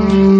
Bye.